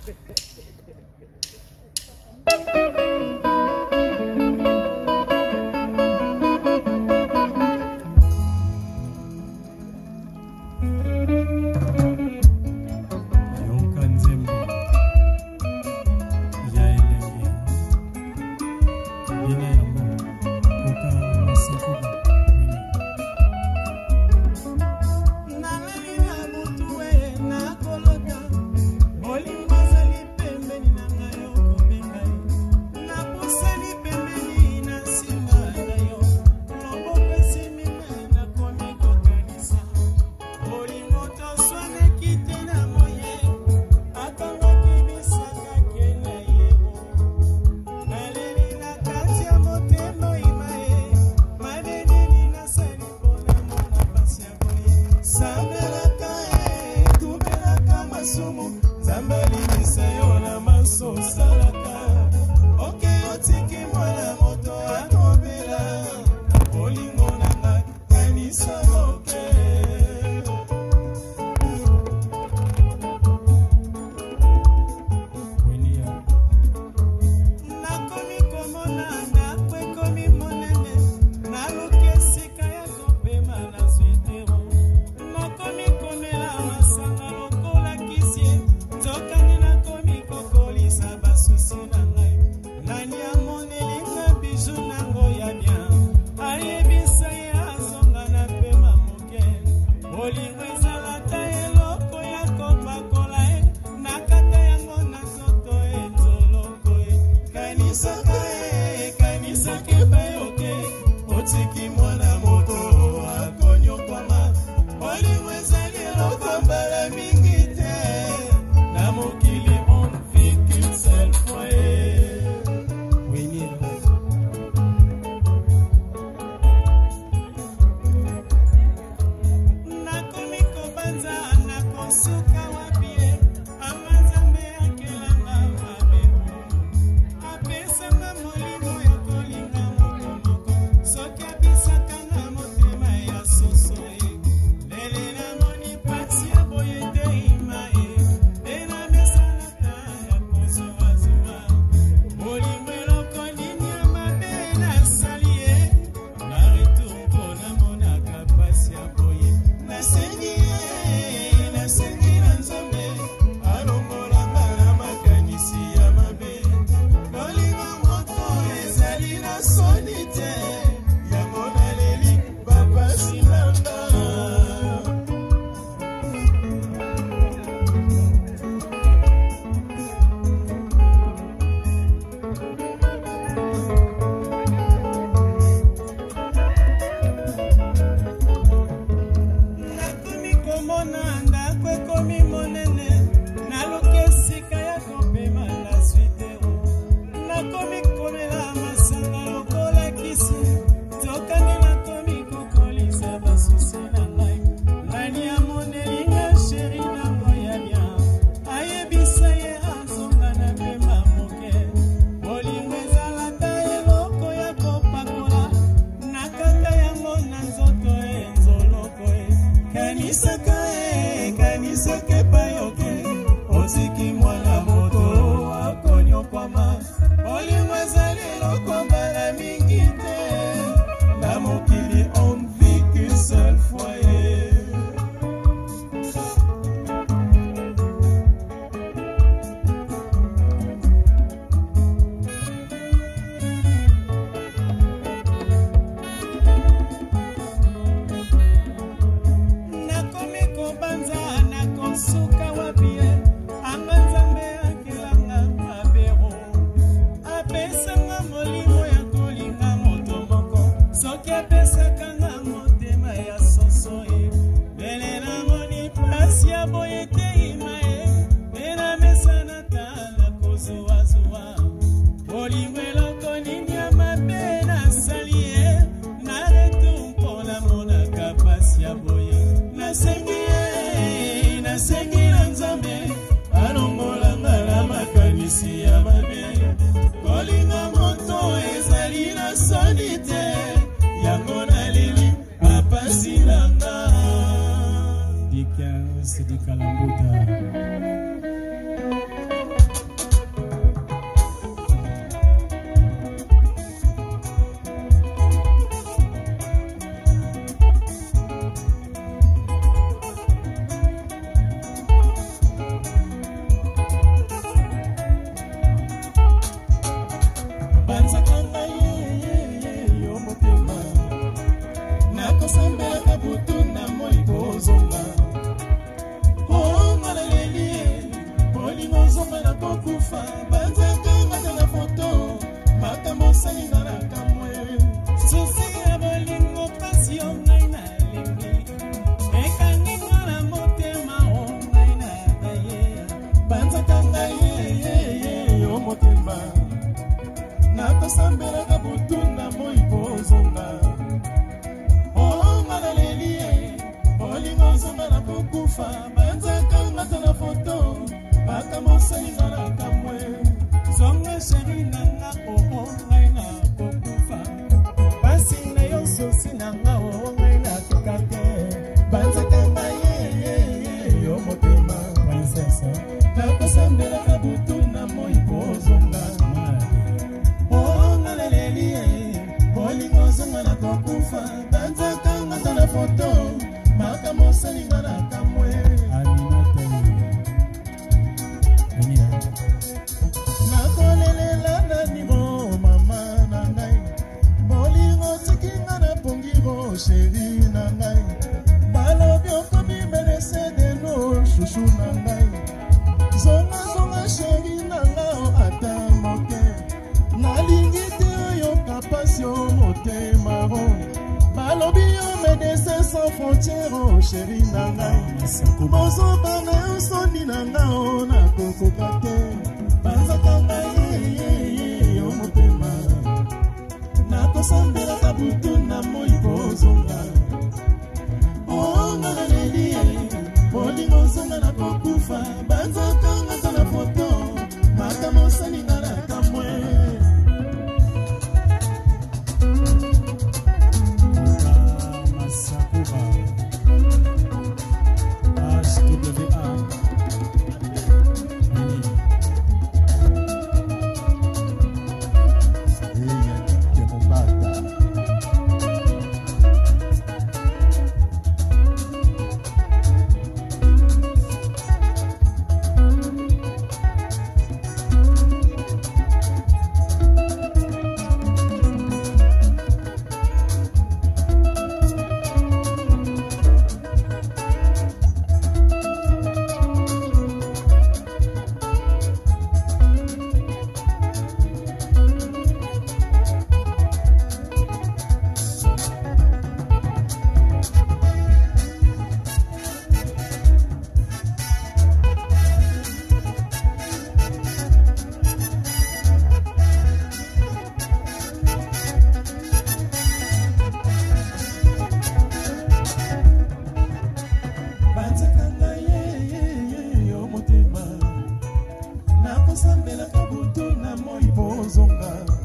Thank you. so sad. reason Amen. soki apesaka nga motema ya soso ye mbele namoni mpasi ya boye teima ye mpe na mesa natala kozuwazuwa bolingo eloko nini ya mabe nasali ye na retu mpona monaka pasi ya boye nasengi Des 15, des Kalambuta. banzaka ngai yo motema nakosambelaka butunda moi kozonga oonga na leli olingo ozonga na kokufa banzaka ngata na foto bakamosali motema balobi yo médecin sans frontière oh, o sheri oh, na ngai bozobana yo soni na nga o nakokoka te banzaka ngai yo motema nakosambelaka butu na moi Move on. nakosambelaka butu na moi bozonga